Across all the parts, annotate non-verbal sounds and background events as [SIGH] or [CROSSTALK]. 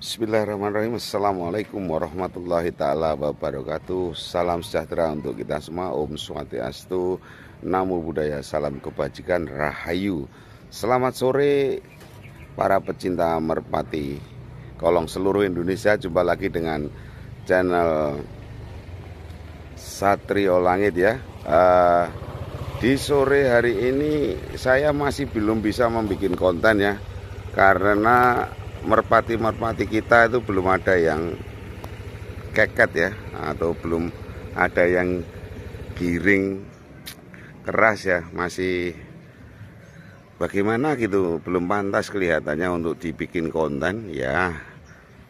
Bismillahirrahmanirrahim. Assalamualaikum warahmatullahi ta'ala wabarakatuh. Salam sejahtera untuk kita semua. Om Swastiastu Namo Buddhaya Salam Kebajikan Rahayu. Selamat sore Para pecinta merpati Kolong seluruh Indonesia. Jumpa lagi dengan channel Satrio Langit ya. Uh, Di sore hari ini Saya masih belum bisa membuat konten ya Karena merpati-merpati kita itu belum ada yang keket ya atau belum ada yang giring keras ya masih bagaimana gitu belum pantas kelihatannya untuk dibikin konten ya.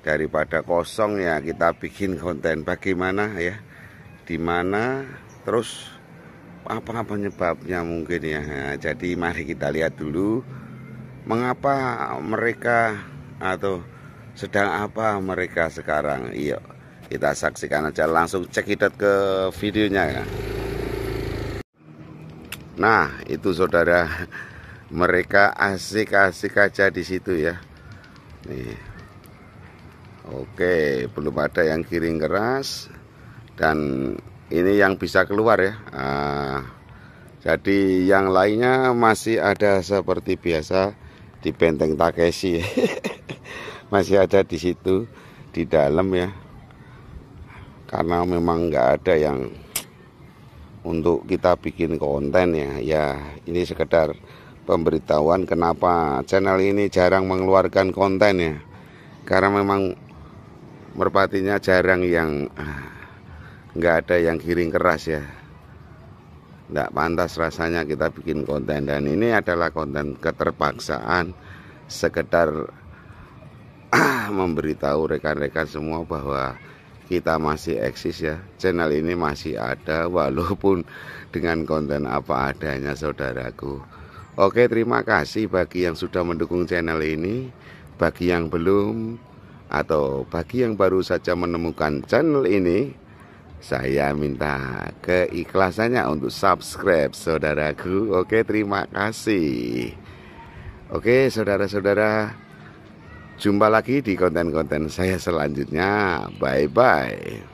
Daripada kosong ya kita bikin konten. Bagaimana ya? Di mana terus apa penyebabnya mungkin ya? Nah, jadi mari kita lihat dulu mengapa mereka atau sedang apa mereka sekarang? Iya kita saksikan aja. Langsung cekidot ke videonya ya. Nah itu saudara mereka asik-asik aja di situ ya. Nih. Oke belum ada yang kiring keras. Dan ini yang bisa keluar ya. Nah, jadi yang lainnya masih ada seperti biasa di benteng Takeshi [LAUGHS] masih ada di situ di dalam ya. Karena memang nggak ada yang untuk kita bikin konten ya. Ya ini sekedar pemberitahuan kenapa channel ini jarang mengeluarkan konten ya. Karena memang merpatinya jarang yang ah, nggak ada yang giring keras ya. Nggak pantas rasanya kita bikin konten. Dan ini adalah konten keterpaksaan sekedar memberitahu rekan-rekan semua bahwa kita masih eksis ya. Channel ini masih ada walaupun dengan konten apa adanya saudaraku. Oke terima kasih bagi yang sudah mendukung channel ini. Bagi yang belum atau bagi yang baru saja menemukan channel ini saya minta keikhlasannya untuk subscribe saudaraku. Oke terima kasih. Oke saudara-saudara Jumpa lagi di konten-konten saya selanjutnya. Bye bye.